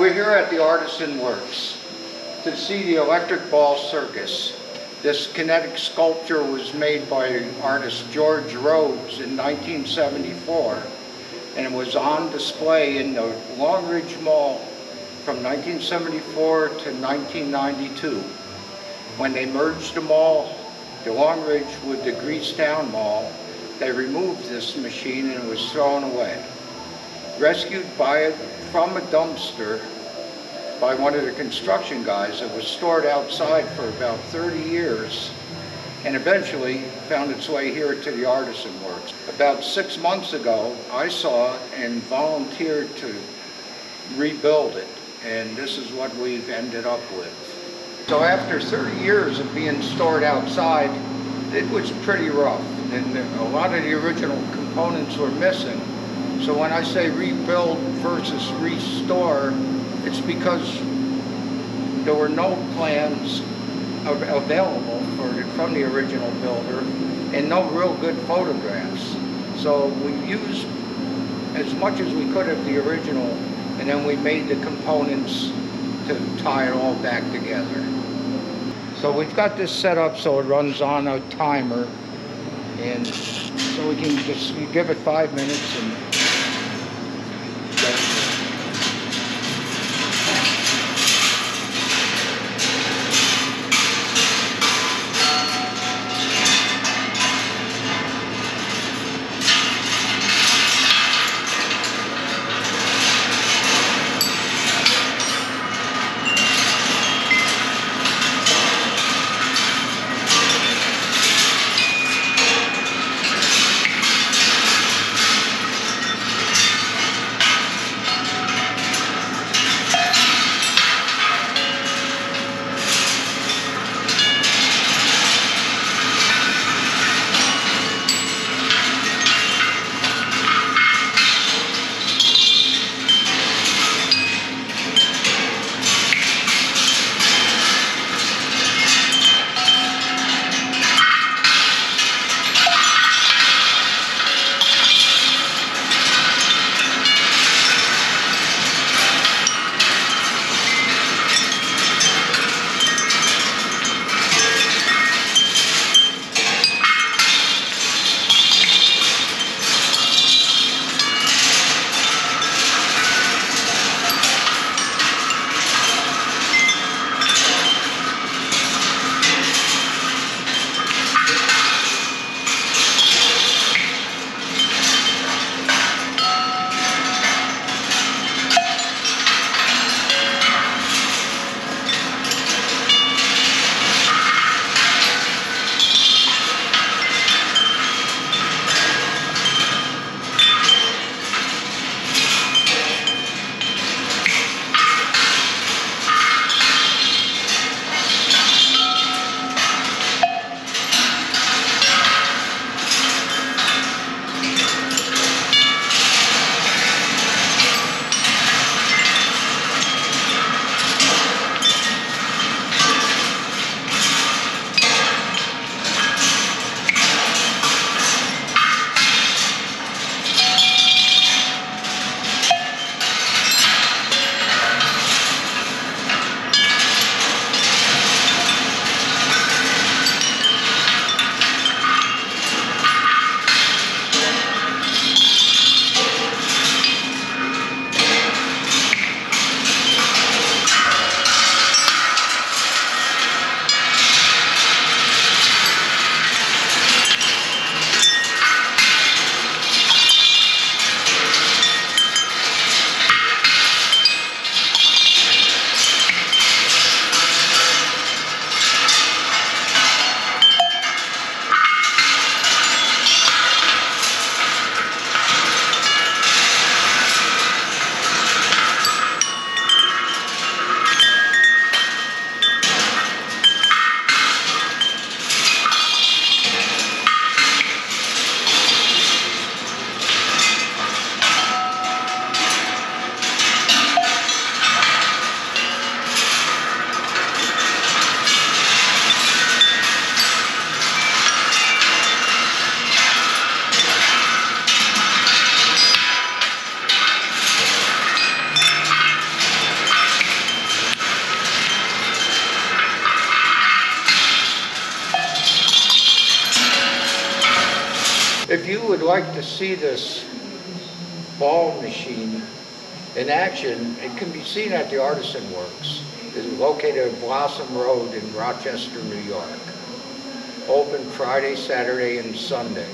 We're here at the Artisan Works to see the Electric Ball Circus. This kinetic sculpture was made by artist George Rhoads in 1974 and it was on display in the Long Ridge Mall from 1974 to 1992. When they merged the mall, the Long Ridge with the Greece Towne Mall, they removed this machine and it was thrown away. Rescued by from a dumpster by one of the construction guys. It was stored outside for about 30 years and eventually found its way here to the Artisan Works. About six months ago, I saw it and volunteered to rebuild it, and this is what we've ended up with. So after 30 years of being stored outside, it was pretty rough, and a lot of the original components were missing. So when I say rebuild versus restore, it's because there were no plans available for, from the original builder and no real good photographs. So we used as much as we could of the original and then we made the components to tie it all back together. So we've got this set up so it runs on a timer and so we can just give it five minutes and would like to see this ball machine in action, it can be seen at the Artisan Works. It's located at Blossom Road in Rochester, New York. Open Friday, Saturday, and Sunday.